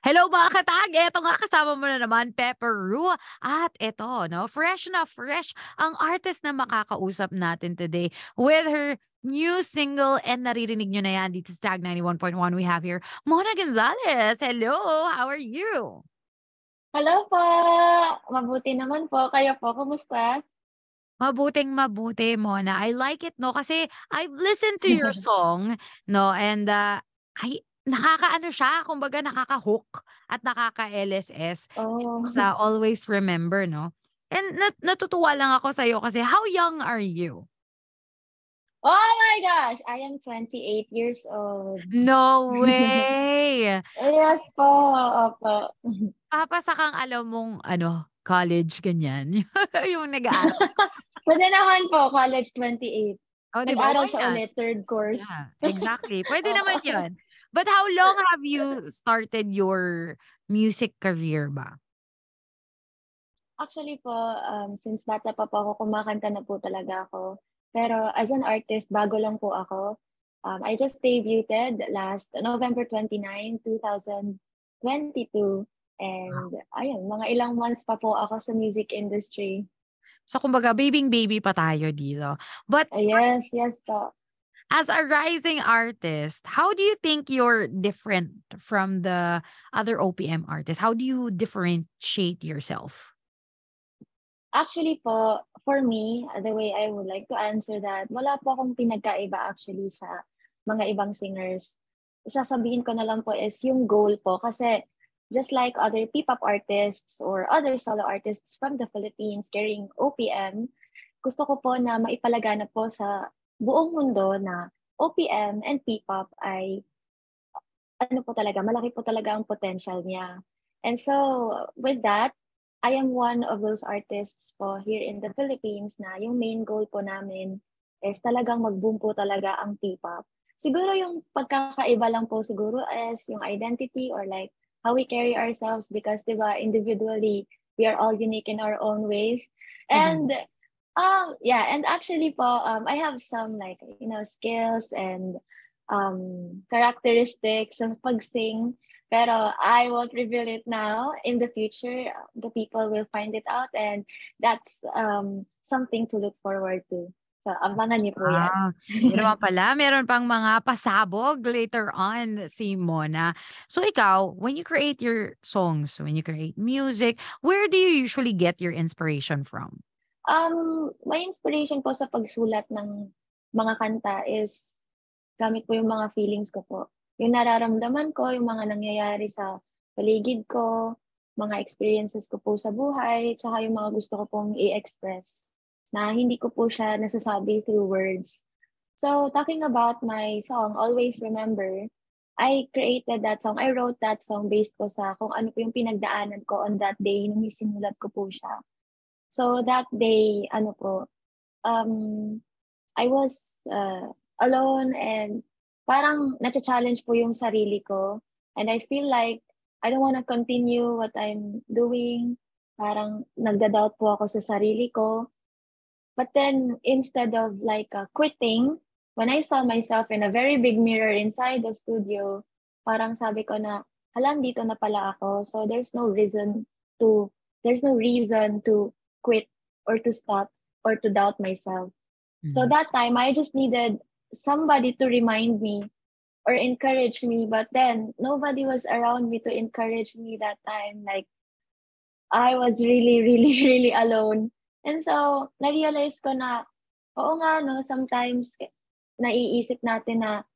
Hello mga katag! Eto nga kasama mo na naman, Pepper Rue. At eto, no, fresh na fresh ang artist na makakausap natin today with her new single and naririnig nyo na yan dito sa Tag 91.1 we have here, Mona Gonzalez. Hello! How are you? Hello po! Mabuti naman po. Kayo po, kumusta? Mabuting mabuti, Mona. I like it, no? Kasi I've listened to your song, no? And uh, I nakakaano siya, kumbaga nakaka-hook at nakaka-LSS Oh. sa Always Remember, no? And nat natutuwa lang ako sa'yo kasi how young are you? oh my gosh! I am 28 years old. No way! Yes po. Opo. Papasa kang alam mong ano, college, ganyan. yung nag-aaral. Pwede naman po, college 28. Oh, di ba? Nag-aral sa not? ulit, third course. Yeah, exactly. Pwede naman yun. But how long have you started your music career ba? Actually po, um, since bata pa po ako, kumakanta na po talaga ako. Pero as an artist, bago lang po ako. Um, I just debuted last November 29, 2022. And ayun, mga ilang months pa po ako sa music industry. So, kumbaga, babying baby pa tayo dito. But Ah, yes, yes po. As a rising artist, how do you think you're different from the other OPM artists? How do you differentiate yourself? Actually po, for me, uh, the way I would like to answer that, wala po akong pinagkaiba actually sa mga ibang singers. Sasabihin ko na lang po is yung goal po kasi just like other P-pop artists or other solo artists from the Philippines carrying OPM, gusto ko po na maipalaganap po sa buong mundo na OPM and P-pop ay ano po talaga, malaki po talaga ang potential niya. And so, with that, I am one of those artists po here in the Philippines na yung main goal po namin is talagang mag-boom po talaga ang P-pop. Siguro yung pagkakaiba lang po siguro is yung identity or like how we carry ourselves because diba individually we are all unique in our own ways. And um yeah, and actually po um I have some like you know skills and um characteristics ng pag-sing pero I won't reveal it now. In the future, the people will find it out and that's um, something to look forward to. So, abangan niyo po yan. Ah, naman pala, meron pang mga pasabog later on si Mona. So ikaw, when you create your songs, when you create music, where do you usually get your inspiration from? Um, my inspiration po sa pagsulat ng mga kanta is gamit po yung mga feelings ko po. Yung nararamdaman ko, yung mga nangyayari sa paligid ko, mga experiences ko po sa buhay, tsaka yung mga gusto ko pong i-express na hindi ko po siya nasasabi through words. So, talking about my song, Always Remember, I created that song. I wrote that song based po sa kung ano po yung pinagdaanan ko on that day nung isinulat ko po siya. So, that day, ano po, um, I was uh, alone and parang na-challenge po yung sarili ko. And I feel like I don't want to continue what I'm doing. Parang nagda-doubt po ako sa sarili ko. But then instead of like uh, quitting, when I saw myself in a very big mirror inside the studio, parang sabi ko na, hala, dito na pala ako. So there's no reason to, there's no reason to quit or to stop or to doubt myself. So Mhm. that time, I just needed somebody to remind me or encourage me. But then nobody was around me to encourage me that time. Like I was really, really, really alone. And so na-realize ko na, oo nga, no, sometimes naiisip natin na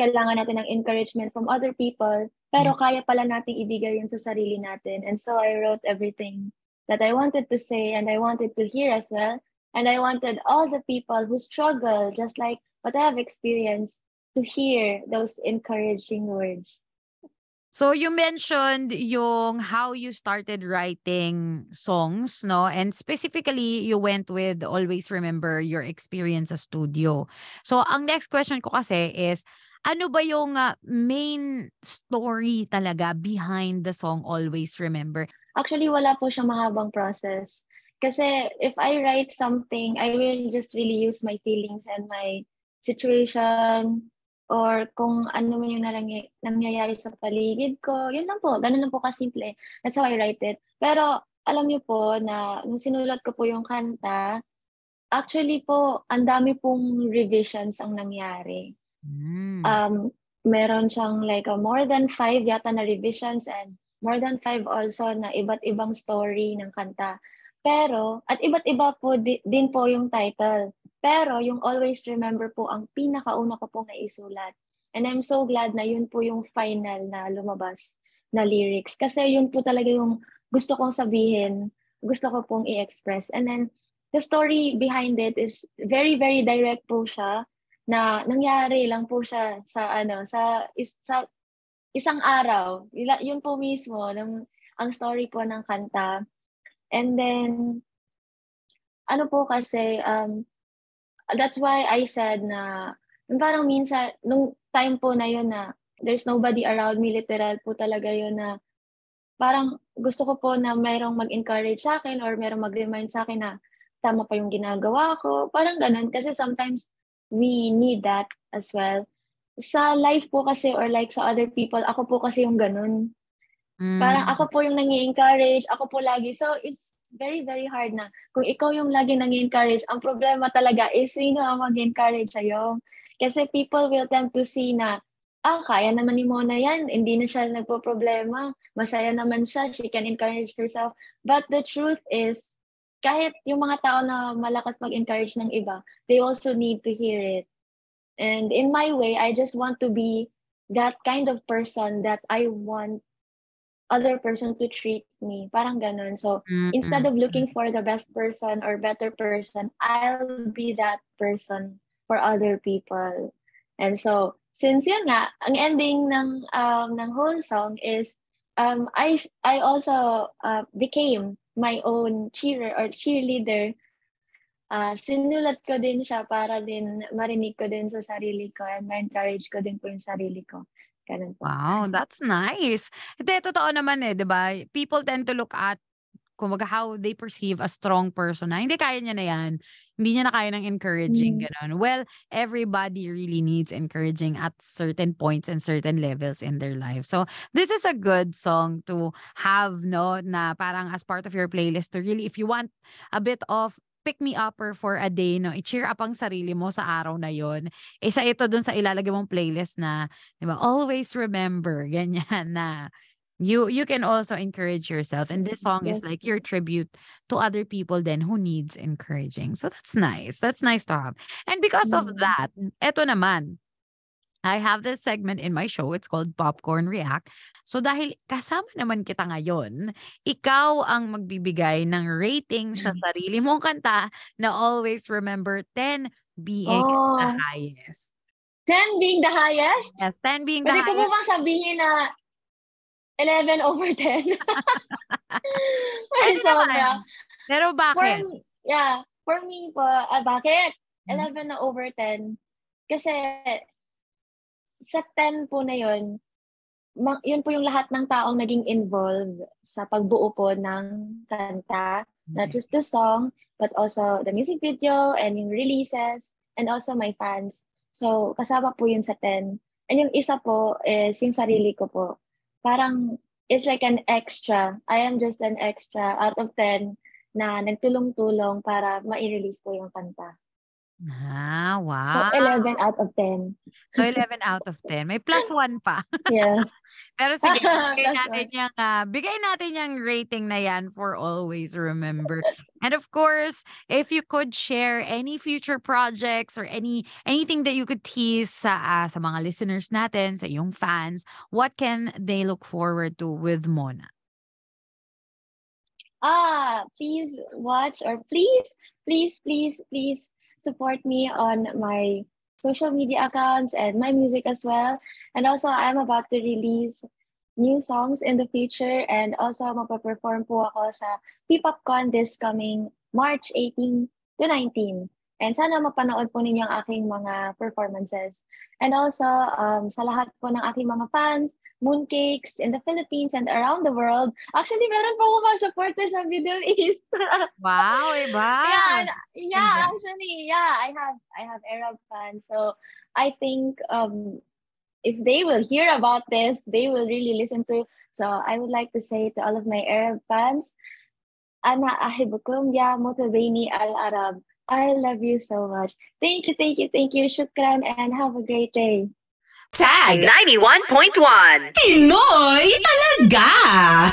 kailangan natin ng encouragement from other people, pero kaya pala nating ibigay yun sa sarili natin. And so I wrote everything that I wanted to say and I wanted to hear as well. And I wanted all the people who struggle, just like what I have experienced, to hear those encouraging words. So you mentioned yung how you started writing songs, no? And specifically, you went with always remember your experience sa studio. So ang next question ko kasi is, ano ba yung ah, main story talaga behind the song Always Remember? Actually, wala po siyang mahabang process. Kasi if I write something, I will just really use my feelings and my situation or kung ano man yung nalang, nangyayari sa paligid ko. Yun lang po. Ganun lang po kasimple. That's how I write it. Pero alam niyo po na nung sinulat ko po yung kanta, actually po, ang dami pong revisions ang nangyari. Mm. Um, meron siyang like a more than five yata na revisions and more than five also na iba't ibang story ng kanta. Pero, at iba't iba po di, din po yung title. Pero yung Always Remember po ang pinakauna ko pong naisulat. And I'm so glad na yun po yung final na lumabas na lyrics. Kasi yun po talaga yung gusto kong sabihin, gusto ko pong i-express. And then the story behind it is very, very direct po siya na nangyari lang po siya sa ano sa is, sa isang araw. Yun po mismo ng ang story po ng kanta. And then ano po kasi um that's why I said na parang minsan, nung time po na yun na there's nobody around me, literal po talaga yun na parang gusto ko po na mayroong mag-encourage sa akin or mayroong mag-remind sa akin na tama pa yung ginagawa ko. Parang ganun. Kasi sometimes we need that as well. Sa life po kasi or like sa other people, ako po kasi yung ganun. Mm. Parang ako po yung nangi encourage ako po lagi. So, it's very, very hard na kung ikaw yung lagi nang encourage ang problema talaga is sino ang mag-encourage sa'yo. Kasi people will tend to see na, ah, kaya naman ni Mona yan, hindi na siya nagpo-problema, masaya naman siya, she can encourage herself. But the truth is, kahit yung mga tao na malakas mag-encourage ng iba, they also need to hear it. And in my way, I just want to be that kind of person that I want other person to treat me. Parang ganun. So, mm-hmm. instead of looking for the best person or better person, I'll be that person for other people. And so, since yun nga, ang ending ng um, ng whole song is um, I I also uh, became my own cheerer or cheerleader. Uh, sinulat ko din siya para din marinig ko din sa sarili ko and ma-encourage ko din po yung sarili ko. Ganun po. Wow, that's nice. Hindi, totoo naman eh, di ba? People tend to look at kumbaga how they perceive a strong person na hindi kaya niya na yan. Hindi niya na kaya ng encouraging, mm. ganun. Well, everybody really needs encouraging at certain points and certain levels in their life. So, this is a good song to have, no, na parang as part of your playlist to really, if you want a bit of pick me upper for a day, no? I-cheer up ang sarili mo sa araw na yon. Isa ito dun sa ilalagay mong playlist na, di ba, always remember, ganyan na, you you can also encourage yourself and this song yes. is like your tribute to other people then who needs encouraging so that's nice that's nice to have and because mm-hmm. of that eto naman I have this segment in my show. It's called Popcorn React. So dahil kasama naman kita ngayon, ikaw ang magbibigay ng rating sa mm. sarili mong kanta na always remember 10 being oh. the highest. 10 being the highest? Yes, 10 being the Pwede highest. Pwede ko po bang sabihin na 11 over 10? Pwede sobra. Pero bakit? For, yeah, for me po, uh, bakit? 11 hmm. na over 10. Kasi sa 10 po na yun, ma- yun po yung lahat ng taong naging involved sa pagbuo po ng kanta. Mm-hmm. Not just the song, but also the music video and yung releases and also my fans. So, kasama po yun sa 10. And yung isa po is yung sarili ko po. Parang, it's like an extra. I am just an extra out of 10 na nagtulong-tulong para ma-release po yung kanta. Ah, wow. So, 11 out of 10. So, 11 out of 10. May plus 1 pa. yes. Pero sige, bigay natin yung, uh, bigay natin yung rating na yan for always remember. And of course, if you could share any future projects or any anything that you could tease sa, uh, sa mga listeners natin, sa iyong fans, what can they look forward to with Mona? Ah, please watch or please, please, please, please support me on my social media accounts and my music as well. And also, I'm about to release new songs in the future and also magpa-perform po ako sa P-PopCon this coming March 18 to 19. And sana mapanood po ninyo ang aking mga performances. And also, um, sa lahat po ng aking mga fans, Mooncakes in the Philippines and around the world. Actually, meron po mga supporters sa Middle East. wow, iba. yeah, yeah, actually, yeah, I have I have Arab fans. So, I think um, if they will hear about this, they will really listen to. So I would like to say to all of my Arab fans, Ana ahibukum ya mutabini al-Arab. I love you so much. Thank you, thank you, thank you. Shukran and have a great day. Tag 91.1 Pinoy talaga!